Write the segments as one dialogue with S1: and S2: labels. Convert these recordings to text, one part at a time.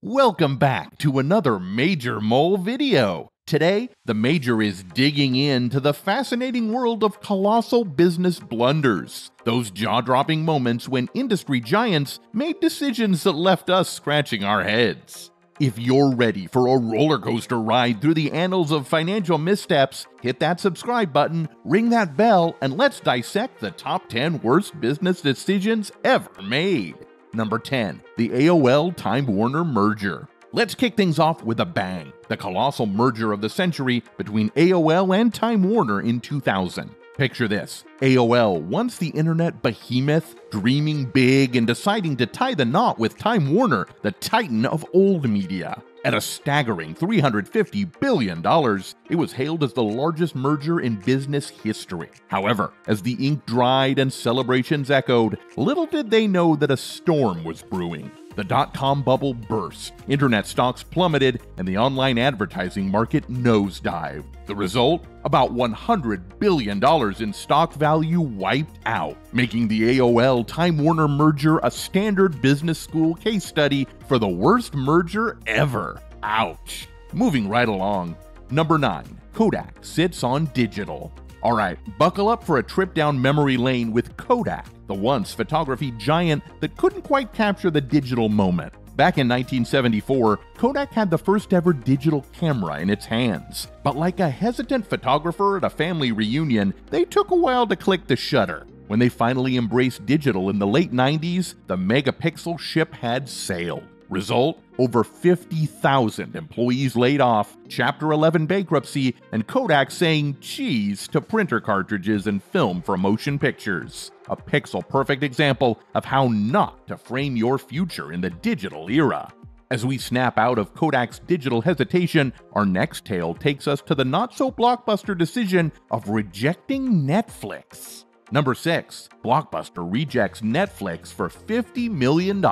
S1: Welcome back to another Major Mole video. Today, the Major is digging into the fascinating world of colossal business blunders. Those jaw dropping moments when industry giants made decisions that left us scratching our heads. If you're ready for a roller coaster ride through the annals of financial missteps, hit that subscribe button, ring that bell, and let's dissect the top 10 worst business decisions ever made. Number 10, the AOL Time Warner merger. Let's kick things off with a bang the colossal merger of the century between AOL and Time Warner in 2000. Picture this AOL, once the internet behemoth, dreaming big and deciding to tie the knot with Time Warner, the titan of old media. At a staggering $350 billion, it was hailed as the largest merger in business history. However, as the ink dried and celebrations echoed, little did they know that a storm was brewing. The dot com bubble burst, internet stocks plummeted, and the online advertising market nosedived. The result? About $100 billion in stock value wiped out, making the AOL Time Warner merger a standard business school case study for the worst merger ever. Ouch. Moving right along. Number 9. Kodak sits on digital. Alright, buckle up for a trip down memory lane with Kodak, the once photography giant that couldn't quite capture the digital moment. Back in 1974, Kodak had the first ever digital camera in its hands. But like a hesitant photographer at a family reunion, they took a while to click the shutter. When they finally embraced digital in the late 90s, the megapixel ship had sailed. Result over 50,000 employees laid off, Chapter 11 bankruptcy, and Kodak saying cheese to printer cartridges and film for motion pictures. A pixel perfect example of how not to frame your future in the digital era. As we snap out of Kodak's digital hesitation, our next tale takes us to the not so blockbuster decision of rejecting Netflix. Number 6. Blockbuster rejects Netflix for $50 million.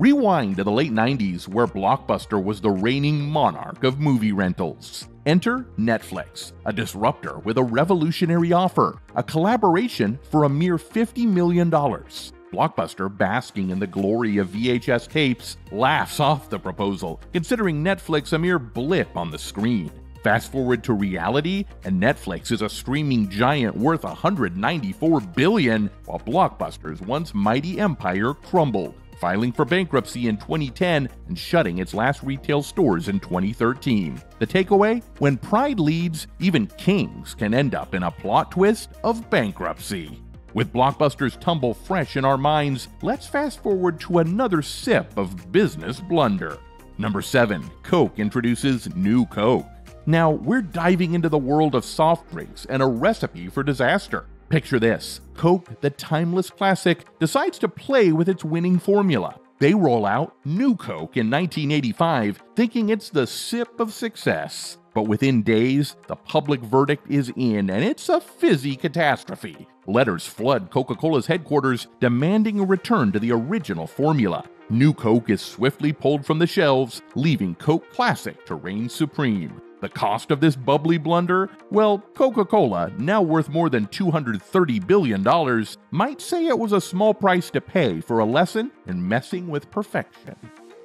S1: Rewind to the late 90s, where Blockbuster was the reigning monarch of movie rentals. Enter Netflix, a disruptor with a revolutionary offer, a collaboration for a mere $50 million. Blockbuster, basking in the glory of VHS tapes, laughs off the proposal, considering Netflix a mere blip on the screen. Fast forward to reality, and Netflix is a streaming giant worth 194 billion, while Blockbuster's once mighty empire crumbled filing for bankruptcy in 2010 and shutting its last retail stores in 2013. The takeaway? When pride leads, even kings can end up in a plot twist of bankruptcy. With Blockbuster's tumble fresh in our minds, let's fast forward to another sip of business blunder. Number 7. Coke introduces new Coke. Now, we're diving into the world of soft drinks and a recipe for disaster. Picture this Coke, the timeless classic, decides to play with its winning formula. They roll out New Coke in 1985, thinking it's the sip of success. But within days, the public verdict is in, and it's a fizzy catastrophe. Letters flood Coca Cola's headquarters demanding a return to the original formula. New Coke is swiftly pulled from the shelves, leaving Coke Classic to reign supreme. The cost of this bubbly blunder? Well, Coca Cola, now worth more than $230 billion, might say it was a small price to pay for a lesson in messing with perfection.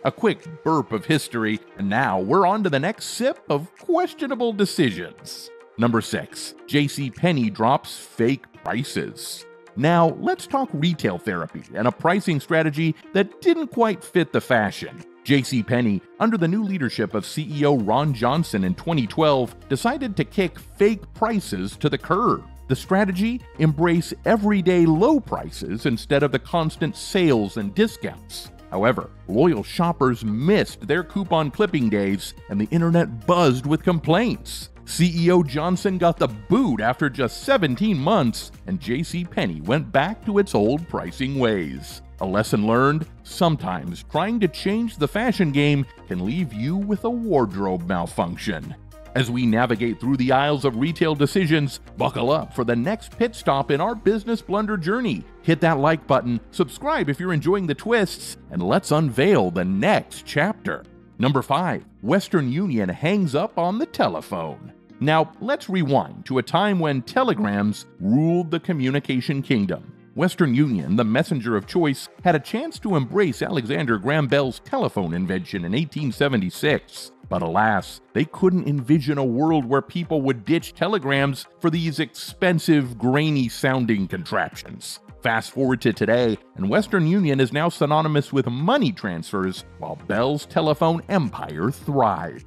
S1: A quick burp of history, and now we're on to the next sip of questionable decisions. Number 6. J.C. Penney drops fake prices. Now, let's talk retail therapy and a pricing strategy that didn't quite fit the fashion. JCPenney, under the new leadership of CEO Ron Johnson in 2012, decided to kick fake prices to the curb. The strategy? Embrace everyday low prices instead of the constant sales and discounts. However, loyal shoppers missed their coupon clipping days and the internet buzzed with complaints. CEO Johnson got the boot after just 17 months, and JCPenney went back to its old pricing ways. A lesson learned? Sometimes trying to change the fashion game can leave you with a wardrobe malfunction. As we navigate through the aisles of retail decisions, buckle up for the next pit stop in our business blunder journey. Hit that like button, subscribe if you're enjoying the twists, and let's unveil the next chapter. Number 5. Western Union hangs up on the telephone. Now, let's rewind to a time when telegrams ruled the communication kingdom. Western Union, the messenger of choice, had a chance to embrace Alexander Graham Bell's telephone invention in 1876. But alas, they couldn't envision a world where people would ditch telegrams for these expensive, grainy sounding contraptions. Fast forward to today, and Western Union is now synonymous with money transfers, while Bell's telephone empire thrived.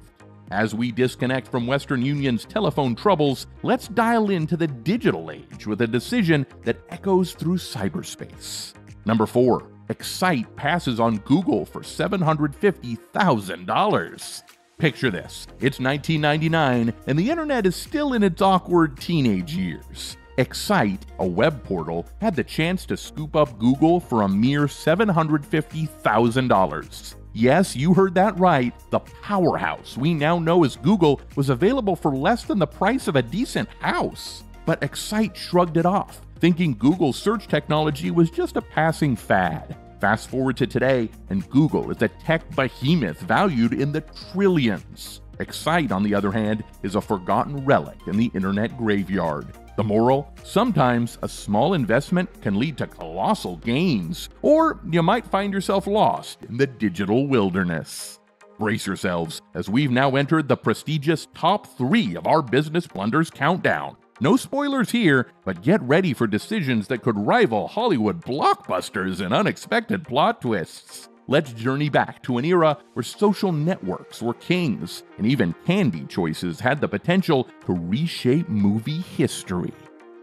S1: As we disconnect from Western Union's telephone troubles, let's dial into the digital age with a decision that echoes through cyberspace. Number 4. Excite passes on Google for $750,000. Picture this it's 1999, and the internet is still in its awkward teenage years. Excite, a web portal, had the chance to scoop up Google for a mere $750,000. Yes, you heard that right. The powerhouse we now know as Google was available for less than the price of a decent house. But Excite shrugged it off, thinking Google's search technology was just a passing fad. Fast forward to today, and Google is a tech behemoth valued in the trillions. Excite, on the other hand, is a forgotten relic in the internet graveyard. The moral? Sometimes a small investment can lead to colossal gains, or you might find yourself lost in the digital wilderness. Brace yourselves, as we've now entered the prestigious top three of our business blunders countdown. No spoilers here, but get ready for decisions that could rival Hollywood blockbusters and unexpected plot twists. Let's journey back to an era where social networks were kings, and even candy choices had the potential to reshape movie history.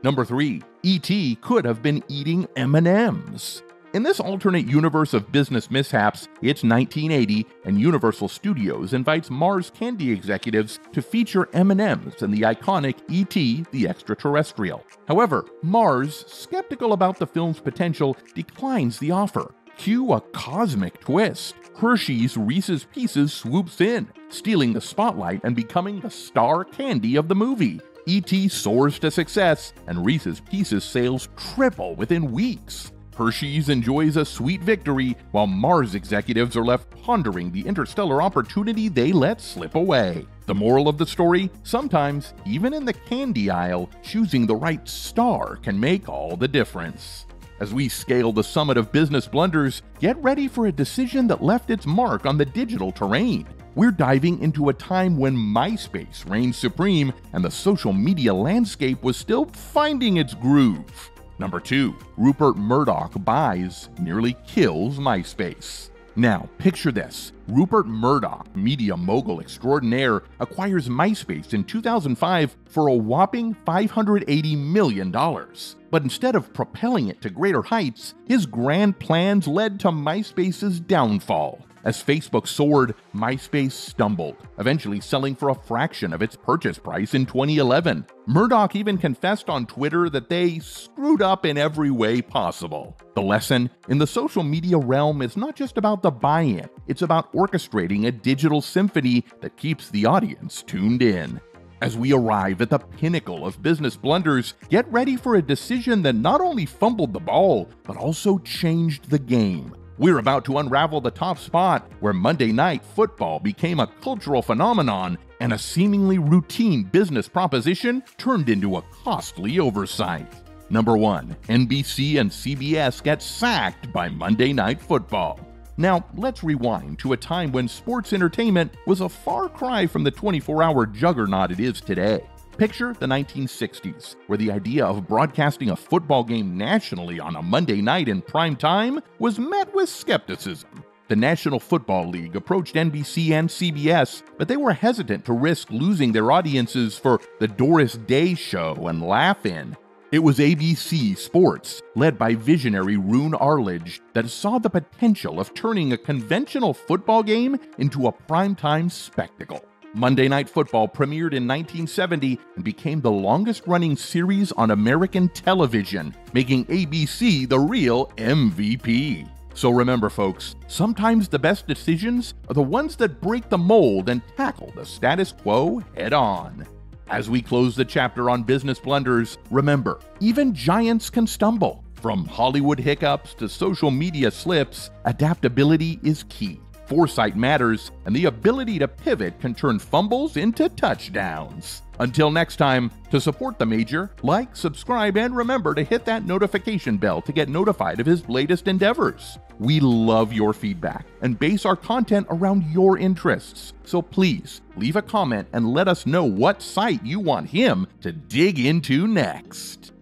S1: Number 3. E.T. could have been eating M&Ms. In this alternate universe of business mishaps, it's 1980 and Universal Studios invites Mars Candy executives to feature M&Ms in the iconic E.T. the Extraterrestrial. However, Mars, skeptical about the film's potential, declines the offer. Cue a cosmic twist. Hershey's Reese's Pieces swoops in, stealing the spotlight and becoming the star candy of the movie. E.T. soars to success, and Reese's Pieces sales triple within weeks. Hershey's enjoys a sweet victory, while Mars executives are left pondering the interstellar opportunity they let slip away. The moral of the story? Sometimes, even in the candy aisle, choosing the right star can make all the difference. As we scale the summit of business blunders, get ready for a decision that left its mark on the digital terrain. We're diving into a time when MySpace reigned supreme and the social media landscape was still finding its groove. Number 2. Rupert Murdoch buys, nearly kills MySpace. Now, picture this Rupert Murdoch, media mogul extraordinaire, acquires MySpace in 2005 for a whopping $580 million. But instead of propelling it to greater heights, his grand plans led to MySpace's downfall. As Facebook soared, MySpace stumbled, eventually selling for a fraction of its purchase price in 2011. Murdoch even confessed on Twitter that they screwed up in every way possible. The lesson in the social media realm is not just about the buy in, it's about orchestrating a digital symphony that keeps the audience tuned in. As we arrive at the pinnacle of business blunders, get ready for a decision that not only fumbled the ball, but also changed the game. We're about to unravel the top spot where Monday Night Football became a cultural phenomenon and a seemingly routine business proposition turned into a costly oversight. Number 1. NBC and CBS get sacked by Monday Night Football. Now, let's rewind to a time when sports entertainment was a far cry from the 24 hour juggernaut it is today. Picture the 1960s, where the idea of broadcasting a football game nationally on a Monday night in prime time was met with skepticism. The National Football League approached NBC and CBS, but they were hesitant to risk losing their audiences for the Doris Day Show and Laugh In. It was ABC Sports, led by visionary Roone Arledge, that saw the potential of turning a conventional football game into a primetime spectacle. Monday Night Football premiered in 1970 and became the longest running series on American television, making ABC the real MVP. So remember, folks, sometimes the best decisions are the ones that break the mold and tackle the status quo head on. As we close the chapter on business blunders, remember, even giants can stumble. From Hollywood hiccups to social media slips, adaptability is key. Foresight matters, and the ability to pivot can turn fumbles into touchdowns. Until next time, to support the Major, like, subscribe, and remember to hit that notification bell to get notified of his latest endeavors. We love your feedback and base our content around your interests. So please leave a comment and let us know what site you want him to dig into next.